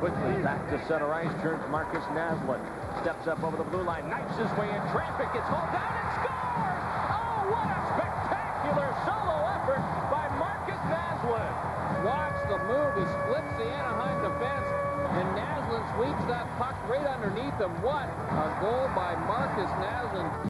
quickly. Back to center ice. Turns Markus Naslund. Steps up over the blue line. Knifes his way in. Traffic gets hauled down and scores! Oh, what a spectacular solo effort by Markus Naslund. Watch the move. He splits the Anaheim defense. And Naslund sweeps that puck right underneath him. What a goal by Markus Naslund.